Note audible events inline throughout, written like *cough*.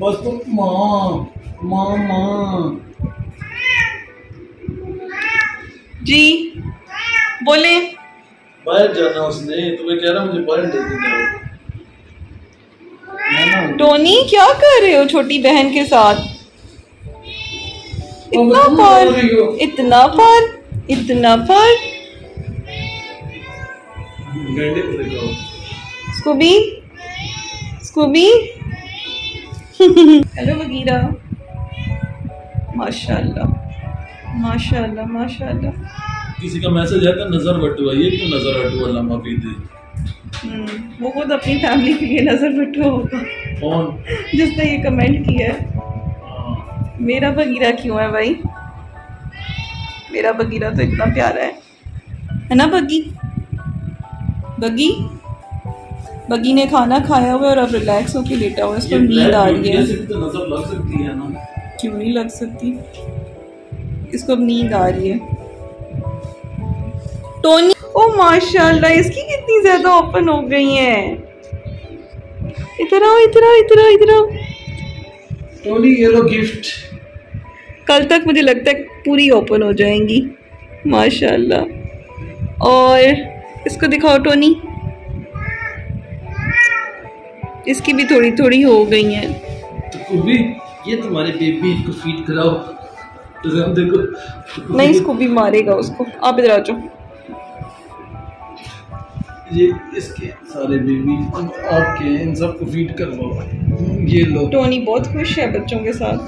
बस तो माँ माँ माँ। जी बोले। बाहर जाना उसने तो मैं कह रहा मुझे बाहर लेके जाओ। टोनी क्या कर रहे हो छोटी बहन के साथ? इतना पर। इतना पर इतना पर। Scooby Scooby. हेलो वगीरा माशाल्लाह माशाल्लाह माशाल्लाह किसी का मैसेज है तो नज़र ये क्यों नज़र हटुआ लम्हा पीते हम्म, वो खुद अपनी फैमिली के लिए नज़र बिठा होगा कौन? जिसने ये कमेंट किया है। हाँ, मेरा बगीरा क्यों है भाई? मेरा बगीरा तो इतना प्यारा है। है ना बगी बगी बगी ने खाना खाया हुआ है और अब रिलैक्स होके लेटा हुआ है इसको नींद आ रही है। क्यों नहीं लग सकती? इसको अब नींद आ रही है। टोनी ओ माशाल्लाह इसकी कितनी ज़्यादा ओपन हो गई है। इधर आओ इधर आओ इधर आओ इधर आओ। टोनी ये लो गिफ्ट कल तक मुझे लगता है पूरी ओपन हो जाएँगी। माशाल्लाह। और इसको दिखाओ टोनी। इसकी भी थोड़ी थोड़ी हो गई हैं। तो ये तुम्हारे बेबी को फ़ीड कराओ। तो देखो नहीं इसको भी मारेगा उसको। आप इधर आ जाओ। ये इसके सारे बेबी आपके हैं, इन सबको फ़ीड करवाओ। ये लो। टोनी बहुत खुश है बच्चों के साथ।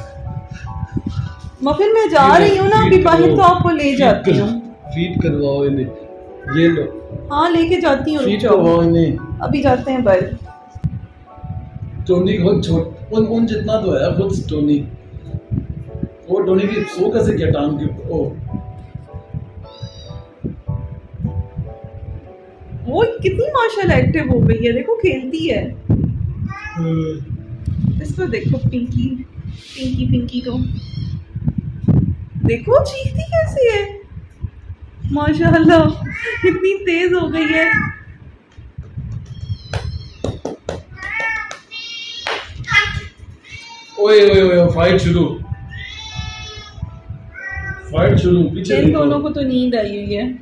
मफिन मैं जा रही हूँ ना अभी बाहर तो आपको ले जाती हूँ। फ़ीड करवाओ इन्हें। ये लो। हाँ लेके जाती हूँ फ़ीड करवाओ इन्हें। अभी जाते हैं बाहर। टोनी खुद छोट उन उन जितना तो है खुद टोनी वो टोनी की सो कैसे क्या टांग के ओ वो कितनी माशाल्लाह एक्टिव हो गई है देखो खेलती है। इसको देखो पिंकी पिंकी पिंकी को। देखो चीखती कैसी है। माशाल्लाह इतनी तेज हो गई है। ओए ओए ओए फाइट शुरू। फाइट शुरू पीछे इन दोनों को तो नींद आई हुई है।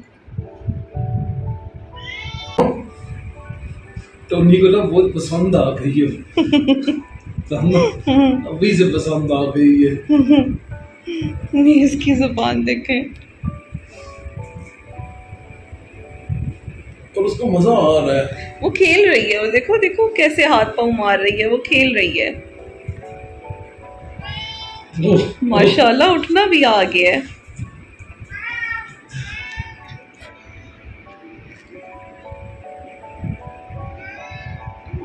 टोनी को ना बहुत पसंद आ गई है। *laughs* अभी से पसंद आ गई है। नहीं इसकी ज़ुबान देखें। और उसको मज़ा आ रहा है। वो खेल रही है वो देखो देखो कैसे हाथ पाँव मार रही है वो खेल रही है। माशाल्लाह उठना भी आ गया है।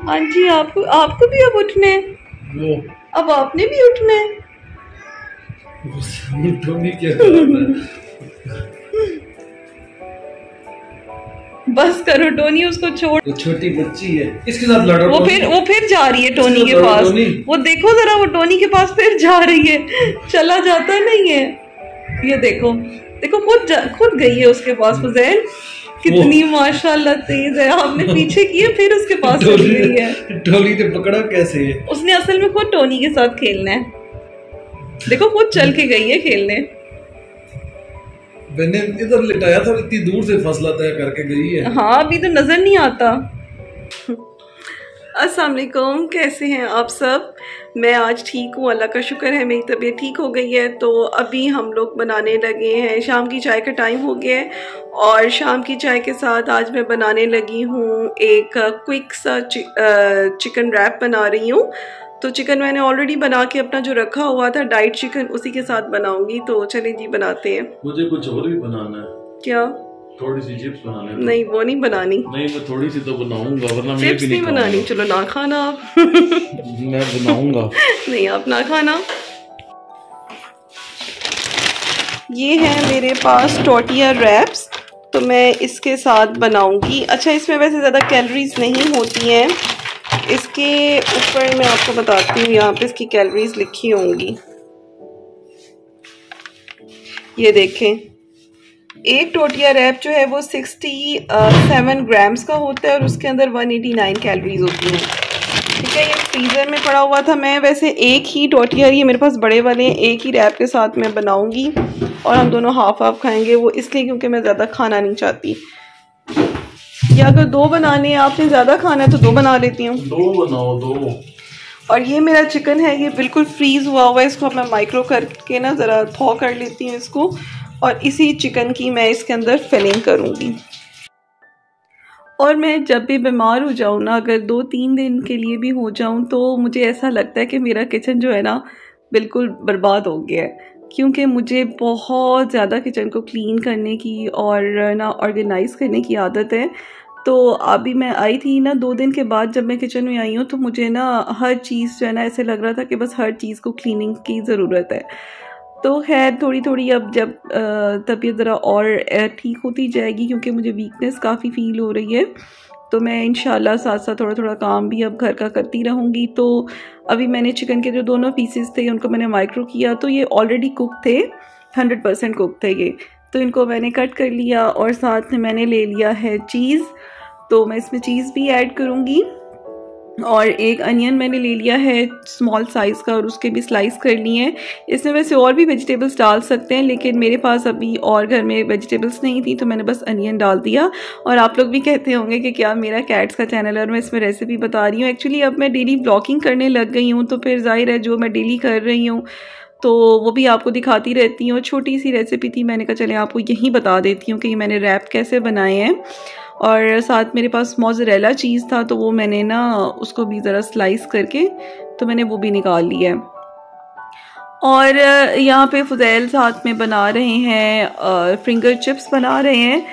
हाँ जी आपको आपको भी अब उठने? वो। अब आपने भी उठने? है बस करो टोनी उसको छोड़। छोटी बच्ची है इसके साथ लड़ो वो फिर वो फिर जा रही है टोनी के पास। वो देखो जरा वो टोनी के पास फिर जा रही है। चला जाता नहीं है। ये देखो देखो खुद खुद गई है उसके पास। फुजैल कितनी माशाल्लाह तेज है। आपने पीछे किए फिर उसके पास चली गई है। टोनी ने पकड़ा कैसे है उसने असल में खुद टोनी के साथ खेलना है। देखो खुद चल के गई है खेलने। मैंने इधर लिटाया था, इतनी दूर से फसला तय करके गई है। हाँ अभी तो नज़र नहीं आता। अस्सलाम वालेकुम, कैसे हैं आप सब? मैं आज ठीक हूँ, अल्लाह का शुक्र है, मेरी तबीयत ठीक हो गई है। तो अभी हम लोग बनाने लगे हैं, शाम की चाय का टाइम हो गया है और शाम की चाय के साथ आज मैं बनाने लगी हूँ एक क्विक सा चिकन रैप बना रही हूँ। तो चिकन मैंने ऑलरेडी बना के अपना जो रखा हुआ था डाइट चिकन उसी के साथ बनाऊँगी। तो चले जी बनाते हैं। मुझे कुछ और भी बनाना है। क्या? थोड़ी सी चिप्स बनाने नहीं वो नहीं बनानी। नहीं मैं थोड़ी सी तो बनाऊँगा वरना मैं चिप्स भी नहीं नहीं बनानी। चलो ना खाना आप। *laughs* मैं बनाऊँगा। *laughs* नहीं आप ना खाना। ये है मेरे पास टोटिया रैप्स तो मैं इसके साथ बनाऊँगी। अच्छा इसमें वैसे ज़्यादा कैलोरीज नहीं होती हैं। इसके ऊपर मैं आपको बताती हूँ, यहाँ पे इसकी कैलोरीज लिखी होंगी। ये देखें, एक टोटिया रैप जो है वो 67 ग्राम्स का होता है और उसके अंदर 189 कैलोरीज होती हैं। ठीक है, ये फ्रीज़र में पड़ा हुआ था। मैं वैसे एक ही टोटिया, ये मेरे पास बड़े वाले हैं, एक ही रैप के साथ मैं बनाऊँगी और हम दोनों हाफ़ हाफ़ खाएँगे। वो इसलिए क्योंकि मैं ज़्यादा खाना नहीं चाहती। या अगर दो बनाने हैं आपने ज़्यादा खाना है तो दो बना लेती हूँ। दो बनाओ दो। और ये मेरा चिकन है ये बिल्कुल फ्रीज़ हुआ हुआ है इसको अब मैं माइक्रो करके ना ज़रा थॉ कर लेती हूँ इसको। और इसी चिकन की मैं इसके अंदर फिलिंग करूँगी। और मैं जब भी बीमार हो जाऊँ ना अगर दो तीन दिन के लिए भी हो जाऊँ तो मुझे ऐसा लगता है कि मेरा किचन जो है ना बिल्कुल बर्बाद हो गया है। क्योंकि मुझे बहुत ज़्यादा किचन को क्लीन करने की और ना ऑर्गेनाइज़ करने की आदत है। तो अभी मैं आई थी ना, दो दिन के बाद जब मैं किचन में आई हूँ तो मुझे ना हर चीज़ जो है ना, ऐसे लग रहा था कि बस हर चीज़ को क्लीनिंग की ज़रूरत है। तो खैर थोड़ी थोड़ी अब जब तबीयत ज़रा और ठीक होती जाएगी, क्योंकि मुझे वीकनेस काफ़ी फील हो रही है तो मैं इन साथ साथ थोड़ा थोड़ा काम भी अब घर का करती रहूँगी। तो अभी मैंने चिकन के जो दोनों पीसेस थे, उनको मैंने माइक्रो किया तो ये ऑलरेडी कुक थे हंड्रेड परसेंट कुक थे ये। तो इनको मैंने कट कर लिया और साथ में मैंने ले लिया है चीज़। तो मैं इसमें चीज़ भी ऐड करूँगी। और एक अनियन मैंने ले लिया है स्मॉल साइज़ का और उसके भी स्लाइस कर लिए हैं। इसमें वैसे और भी वेजिटेबल्स डाल सकते हैं, लेकिन मेरे पास अभी और घर में वेजिटेबल्स नहीं थी तो मैंने बस अनियन डाल दिया। और आप लोग भी कहते होंगे कि क्या मेरा कैट्स का चैनल है और मैं इसमें रेसिपी बता रही हूँ। एक्चुअली अब मैं डेली ब्लॉगिंग करने लग गई हूँ तो फिर ज़ाहिर है जो मैं डेली कर रही हूँ तो वो भी आपको दिखाती रहती हूँ छोटी सी रेसिपी थी। मैंने कहा, चले, आपको यहीं बता देती हूँ कि ये मैंने रैप कैसे बनाए हैं। और साथ मेरे पास मोज़रेला चीज़ था तो वो मैंने ना उसको भी ज़रा स्लाइस करके तो मैंने वो भी निकाल लिया है। और यहाँ पे फुदैल साथ में बना रहे हैं फिंगर चिप्स बना रहे हैं।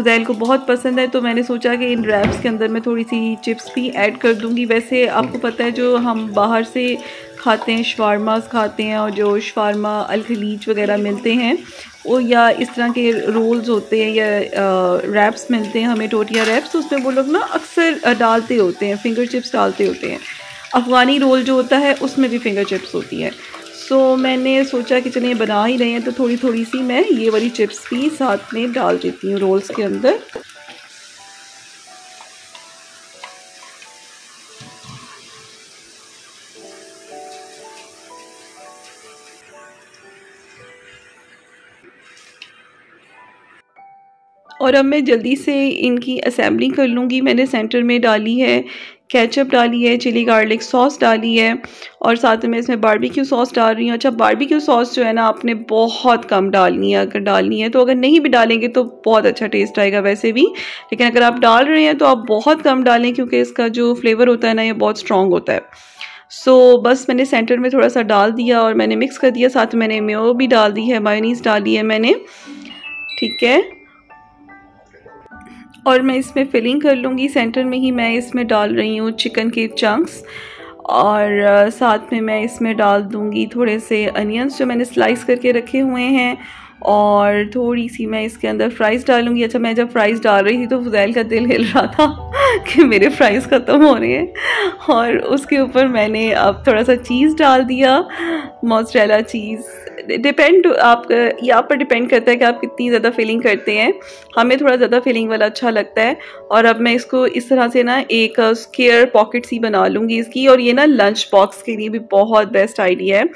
फुदैल को बहुत पसंद है तो मैंने सोचा कि इन रैप्स के अंदर मैं थोड़ी सी चिप्स भी ऐड कर दूँगी। वैसे आपको पता है, जो हम बाहर से खाते हैं शवारमास खाते हैं और जो शवारमा अलखलीज वगैरह मिलते हैं, वो या इस तरह के रोल्स होते हैं या रैप्स मिलते हैं, हमें टोटिया रैप्स तो उसमें वो लोग ना अक्सर डालते होते हैं फिंगर चिप्स डालते होते हैं। अफ़गानी रोल जो होता है, उसमें भी फिंगर चिप्स होती है। सो मैंने सोचा कि चलिए बना ही रहे हैं तो थोड़ी थोड़ी सी मैं ये वाली चिप्स भी साथ में डाल देती हूँ रोल्स के अंदर। और अब मैं जल्दी से इनकी असेंबलिंग कर लूँगी। मैंने सेंटर में डाली है। केचप डाली है चिली गार्लिक सॉस डाली है और साथ में इसमें बारबेक्यू सॉस डाल रही हूँ। अच्छा बारबेक्यू सॉस जो है ना आपने बहुत कम डालनी है अगर डालनी है तो अगर नहीं भी डालेंगे तो बहुत अच्छा टेस्ट आएगा वैसे भी। लेकिन अगर आप डाल रहे हैं तो आप बहुत कम डालें क्योंकि इसका जो फ्लेवर होता है ना ये बहुत स्ट्रॉन्ग होता है। सो so, बस मैंने सेंटर में थोड़ा सा डाल दिया और मैंने मिक्स कर दिया। साथ में मैंने म्यो भी डाल दी है मायोनीस डाली है मैंने। ठीक है? और मैं इसमें फिलिंग कर लूँगी। सेंटर में ही मैं इसमें डाल रही हूँ चिकन के चंक्स और साथ में मैं इसमें डाल दूँगी थोड़े से अनियंस जो मैंने स्लाइस करके रखे हुए हैं और थोड़ी सी मैं इसके अंदर फ्राइज़ डालूँगी। अच्छा मैं जब फ्राइज़ डाल रही थी तो फुजैल का दिल हिल रहा था *laughs* कि मेरे फ्राइज़ ख़त्म हो रहे हैं। और उसके ऊपर मैंने अब थोड़ा सा चीज़ डाल दिया मोज़रेला चीज़ डिपेंड आप ये आप पर डिपेंड करता है कि आप कितनी ज़्यादा फीलिंग करते हैं। हमें थोड़ा ज़्यादा फीलिंग वाला अच्छा लगता है। और अब मैं इसको इस तरह से ना एक स्केयर पॉकेट सी बना लूँगी इसकी। और ये ना लंच बॉक्स के लिए भी बहुत बेस्ट आइडिया है।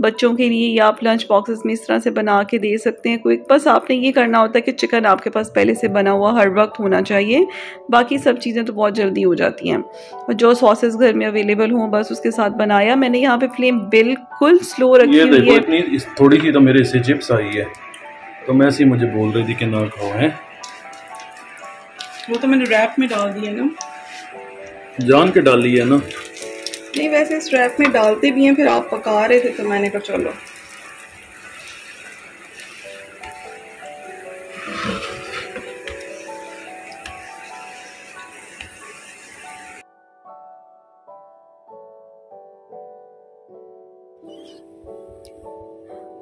बच्चों के लिए या आप लंच बॉक्सेस में इस तरह से बना के दे सकते हैं कोई बस आपने ये करना होता है कि चिकन आपके पास पहले से बना हुआ हर वक्त होना चाहिए। बाकी सब चीज़ें तो बहुत जल्दी हो जाती हैं। और जो सॉसेस घर में अवेलेबल हों बस उसके साथ बनाया। मैंने यहाँ पे फ्लेम बिल्कुल स्लो रखी हुई है। थोड़ी सी तो मेरे से चिप्स आई है। तो मैं ऐसी मुझे बोल रही थी कि ना खाओ है? वो तो मैंने रैप में डाल दिया ना। जान के डाली है ना? नहीं वैसे इस रैप में डालते भी हैं फिर आप पका रहे थे तो मैंने कहा चलो।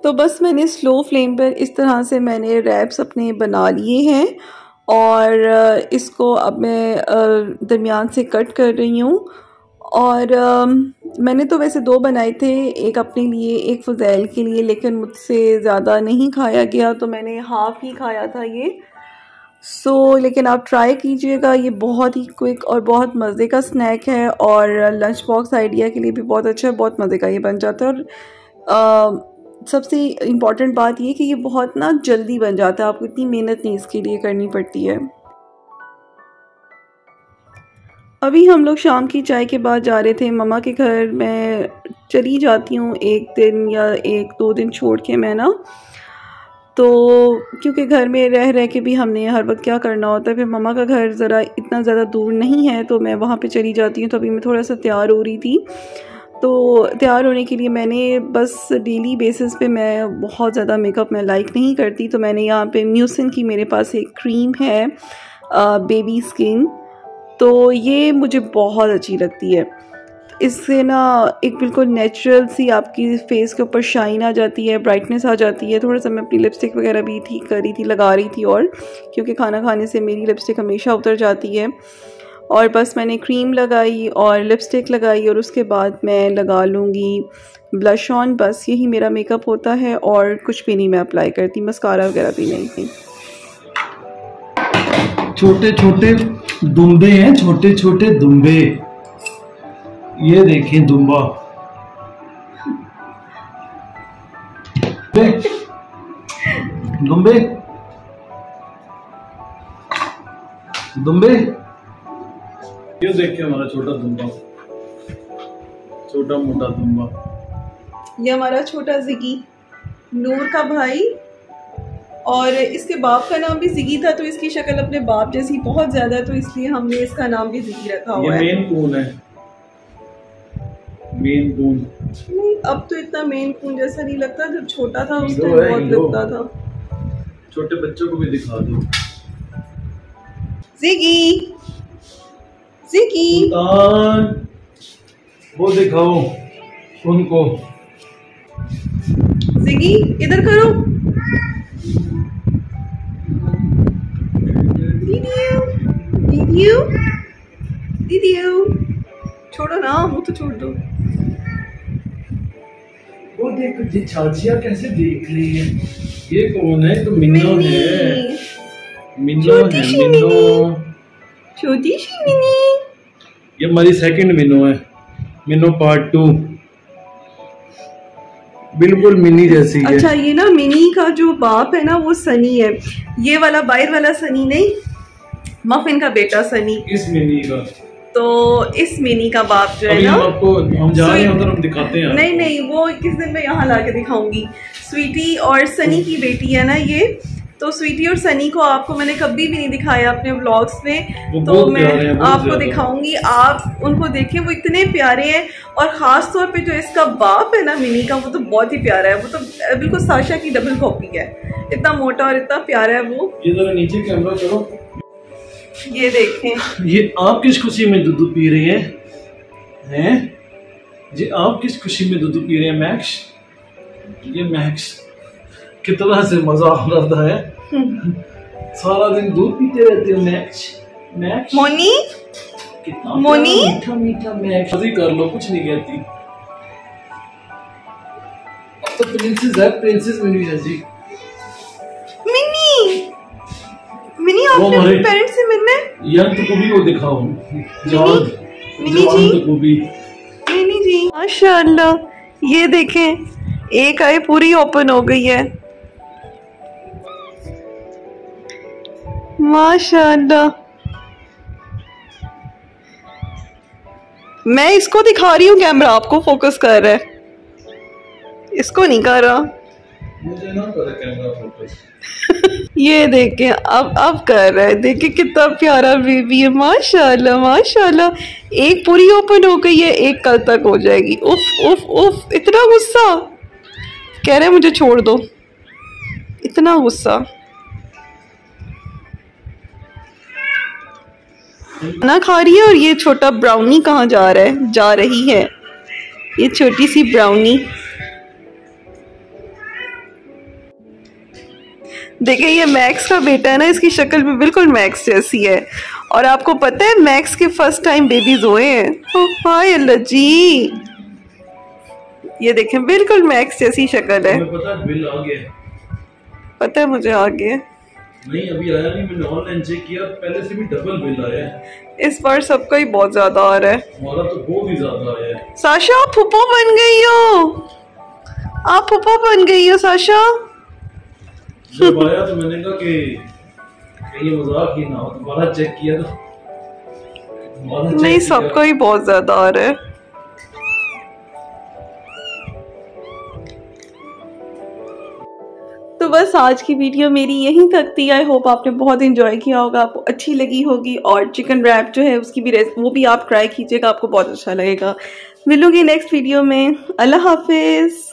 तो बस मैंने स्लो फ्लेम पर इस तरह से मैंने रैप्स अपने बना लिए हैं और इसको अब मैं दरमियान से कट कर रही हूँ। और मैंने तो वैसे दो बनाए थे एक अपने लिए एक फजैल के लिए लेकिन मुझसे ज़्यादा नहीं खाया गया तो मैंने हाफ़ ही खाया था ये। सो so, लेकिन आप ट्राई कीजिएगा ये बहुत ही क्विक और बहुत मज़े का स्नैक है और लंच बॉक्स आइडिया के लिए भी बहुत अच्छा है बहुत मज़े का ये बन जाता है। और सबसे इंपॉर्टेंट बात ये कि ये बहुत ना जल्दी बन जाता है। आपको इतनी मेहनत नहीं इसके लिए करनी पड़ती है। अभी हम लोग शाम की चाय के बाद जा रहे थे। ममा के घर मैं चली जाती हूँ एक दिन या एक, दो दिन छोड़ के मैं ना। तो क्योंकि घर में रह रह के भी हमने हर वक्त क्या करना होता है, फिर ममा का घर ज़रा इतना ज़्यादा दूर नहीं है तो मैं वहाँ पे चली जाती हूँ। तो अभी मैं थोड़ा सा तैयार हो रही थी। तो तैयार होने के लिए मैंने बस डेली बेसिस पे मैं बहुत ज़्यादा मेकअप मैं लाइक नहीं करती। तो मैंने यहाँ पे म्यूसिन की मेरे पास एक क्रीम है आ, बेबी स्किन तो ये मुझे बहुत अच्छी लगती है। इससे ना एक बिल्कुल नेचुरल सी आपकी फेस के ऊपर शाइन आ जाती है ब्राइटनेस आ जाती है। थोड़ा सा मैं अपनी लिपस्टिक वगैरह भी ठीक कर थी लगा रही थी और क्योंकि खाना खाने से मेरी लिपस्टिक हमेशा उतर जाती है। और बस मैंने क्रीम लगाई और लिपस्टिक लगाई और उसके बाद मैं लगा लूँगी ब्लश ऑन बस यही मेरा मेकअप होता है और कुछ भी नहीं मैं अप्लाई करती मस्कारा वगैरह भी नहीं थी छोटे छोटे दुम्बे हैं, छोटे छोटे दुम्बे ये देखें दुम्बा दुम्बे दुम्बे ये देखिए हमारा छोटा दुम्बा। छोटा मोटा दुम्बा। ये हमारा छोटा जिगी। नूर का भाई। और इसके बाप का नाम भी जिगी था तो इसकी शक्ल अपने बाप जैसी बहुत ज़्यादा तो इसलिए हमने इसका नाम भी जिगी रखा हुआ है। मेन कून है। Maine coon. नहीं अब तो इतना मेन कून जैसा नहीं लगता जब छोटा था उस टाइम बहुत लगता था। छोटे बच्चों को भी दिखा दो। जिगी! जिकी सुल्तान वो दिखाओ उनको। जिगी इधर करो। दीदियो दीदियो छोड़ो ना मुँह तो छोड़ दो। वो देखो जी चाचिया कैसे देख रही है? ये कौन है? तो मिन्नो है। मिन्नो है मिन्नो। छोटी सी मिनी। ये हमारी सेकंड मिनो है। मिनो पार्ट टू बिल्कुल मिनी जैसी है। अच्छा ये ना मिनी का जो बाप है ना वो सनी है। ये वाला बाहर वाला सनी नहीं मफिन का बेटा सनी। इस मिनी का। तो इस मिनी का बाप जो है ना आपको हम जा रहे हैं उधर हम दिखाते हैं। नहीं नहीं वो किस दिन मैं यहाँ ला के दिखाऊँगी। स्वीटी और सनी की बेटी है ना ये। तो स्वीटी और सनी को आपको मैंने कभी भी नहीं दिखाया अपने ब्लॉग्स में। तो मैं आपको दिखाऊँगी आप उनको देखें वो इतने प्यारे हैं। और ख़ास तौर पे जो इसका बाप है ना मिनी का वो तो बहुत ही प्यारा है। वो तो बिल्कुल साशा की डबल कॉपी है। इतना मोटा और इतना प्यारा है वो। ये नीचे कैमरा चलो। ये देखें। ये आप किस खुशी में दूध पी रहे हैं? हैं? जी आप किस खुशी में दूध पी रहे हैं मैक्स? ये मैक्स। कितना से मज़ा आ रहा है। सारा दिन दूध पीते रहते हो मैच मैच मोनी? मोनी? मीठा मीठा मैच कर लो कुछ नहीं कहती। तो प्रिंसेस है प्रिंसेस मिनी जी। मिनी? मिनी आपने पेरेंट्स से मिलने यंत्र को भी वो दिखाओ। मिनी? जी। को भी। मिनी जी? माशाल्लाह ये देखें एक आई पूरी ओपन हो गई है। माशाल्लाह। मैं इसको दिखा रही हूँ कैमरा आपको फोकस कर रहा है। इसको नहीं कर रहा। मुझे ना कैमरा फोकस *laughs* ये देखें अब अब कर रहा है। देखें कितना प्यारा बेबी है। माशाल्लाह माशाल्लाह। एक पूरी ओपन हो गई है एक कल तक हो जाएगी। उफ उफ उफ इतना गुस्सा। कह रहे मुझे छोड़ दो। इतना गुस्सा। खाना खा रही है और ये छोटा ब्राउनी कहाँ जा रहा है? जा रही है। ये छोटी सी ब्राउनी देखिए ये मैक्स का बेटा है ना इसकी शक्ल भी बिल्कुल मैक्स जैसी है। और आपको पता है मैक्स के फ़र्स्ट टाइम बेबीज हुए हैं। हाय अल्लाह जी। ये देखें बिल्कुल मैक्स जैसी शक्ल है। पता है बिल आ गया पता है मुझे आगे नहीं अभी आया नहीं मैंने ऑनलाइन चेक किया पहले से भी डबल बिल आया है। इस बार सबका ही बहुत ज़्यादा आ रहा है। हमारा तो बहुत ही ज़्यादा आया है। साशा आप फुप्पो बन गई हो। आप फुप्पो बन गई हो साशा। जब आया तो मैंने कहा कि कहीं मज़ाक ही ना हो दोबारा चेक किया तो नहीं सबका ही बहुत ज़्यादा आ रहा है। तो बस आज की वीडियो मेरी यहीं तक थी। आई होप आपने बहुत इन्जॉय किया होगा, आपको अच्छी लगी होगी और चिकन रैप जो है उसकी भी रेस वो भी आप ट्राई कीजिएगा, आपको बहुत अच्छा लगेगा। मिलूँगी नेक्स्ट वीडियो में। अल्लाह हाफिज़।